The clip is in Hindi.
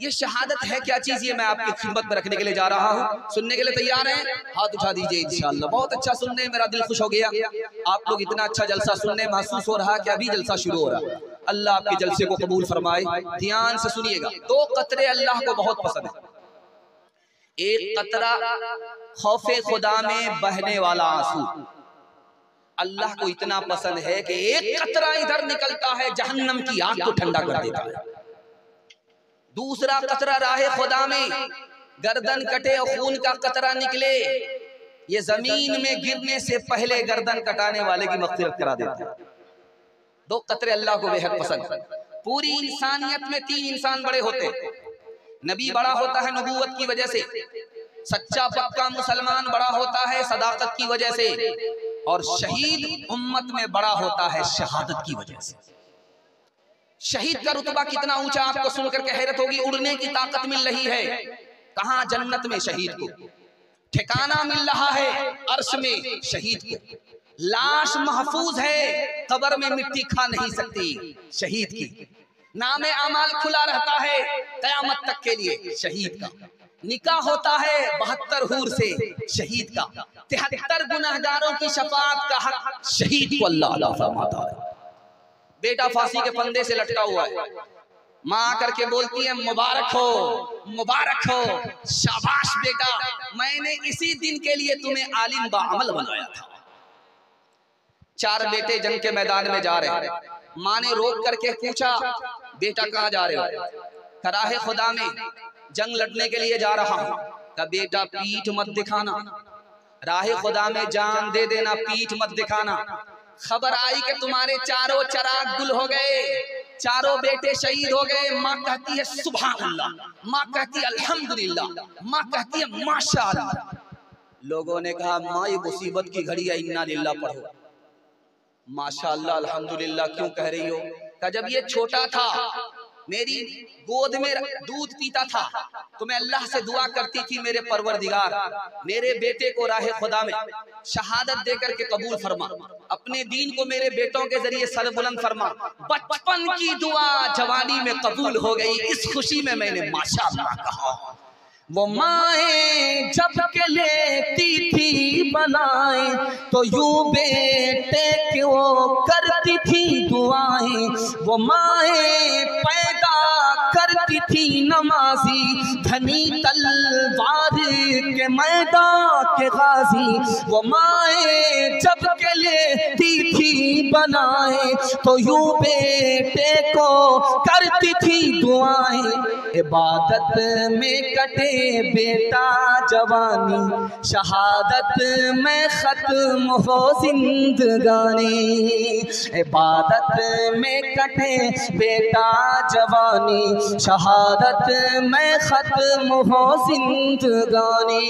ये शहादत है क्या चीज़ ये मैं आपकी खिदमत में रखने के लिए जा रहा हूँ। सुनने के लिए तैयार हैं? हाथ उठा दीजिए इंशाल्लाह बहुत अच्छा सुनने मेरा दिल खुश हो गया। आप लोग इतना अच्छा जलसा सुनने महसूस हो रहा है कि अभी जलसा शुरू हो रहा है। अल्लाह आपके जलसे को कबूल फरमाए। ध्यान से सुनिएगा। दो कतरे अल्लाह को बहुत पसंद है। एक कतरा खौफे खुदा में बहने वाला आँसू। अल्लाह को इतना पसंद है कि एक कतरा इधर निकलता है जहन्नम की आग को ठंडा कर देता है। दूसरा कतरा राह खुदा में। गर्दन कटे और खून का कतरा निकले। ये ज़मीन में गिरने से पहले गर्दन कटाने वाले की मफफरत करा देता है। दो कतरे अल्लाह को बेहद पसंद। पूरी इंसानियत में तीन इंसान बड़े होते नबी बड़ा होता है नबूवत की वजह से। सच्चा पक्का मुसलमान बड़ा होता है सदाकत की वजह से। और शहीद उम्मत में बड़ा होता है शहादत की वजह से। शहीद का रुतबा कितना ऊँचा आपको सुनकर के हैरत होगी, उड़ने की ताकत मिल रही है। कहा जन्नत में शहीद को? ठिकाना मिल रहा है अर्श में शहीद को। लाश महफूज है, कबर में मिट्टी खा नहीं सकती शहीद की। नाम अमाल खुला रहता है कयामत तक के लिए शहीद का। निकाह होता है बहत्तर हूर से शहीद का। तिहत्तर गुनाहगारों की शफात का हक शहीद को अल्लाह फरमाता है। बेटा फांसी के फंदे से लटका हुआ है। माँ आकर के बोलती है, मुबारक हो मुबारक हो, शाबाश बेटा। मैंने इसी दिन के लिए तुम्हें आलिम बामल बनाया था। चार बेटे जंग के मैदान में जा रहे हैं। माँ ने रोक करके पूछा, बेटा, कहाँ जा रहे हो? कराहे खुदा में, जंग लड़ने के लिए जा रहा हूँ। का बेटा, पीठ मत दिखाना। राह खुदा में जान दे देना, पीठ मत दिखाना। खबर आई कि तुम्हारे चारों चराग गुल हो गए, चारों बेटे शहीद हो गए। माँ कहती है सुबह अल्लाह माँ कहती है, अल्हम्दुलिल्लाह, माँ कहती है माशा लोगों ने कहा, माँ, ये मुसीबत की घड़ी है, इन्ना लिल्ला पढ़ो। माशा अल्लाह अल्हम्दुलिल्लाह, क्यों कह रही हो? कहा, जब ये छोटा था मेरी गोद में दूध पीता था। तो मैं अल्लाह से दुआ करती थी मेरे परवरदिगार, मेरे बेटे को राह खुदा में। शहादत देकर के कबूल फरमा। अपने दीन को मेरे बेटों के ज़रिए सर बुलंद फरमा। बचपन की दुआ जवानी में कबूल हो गई। इस खुशी में मैंने माशाल्लाह कहा। वो माए जब के लेती थी बनाए तो यू बेटे के वो करती थी दुआएँ? वो माए थी नमाजी धनी तलवार के मैदान के गाजी वो माए जब के लेती थी बनाए तो यू बेटे को करती थी दुआएँ। इबादत में कटे बेटा जवानी, शहादत में खत्म हो जिंदगानी। इबादत में कटे बेटा जवानी, शहादत में खत्म हो जिंदगानी।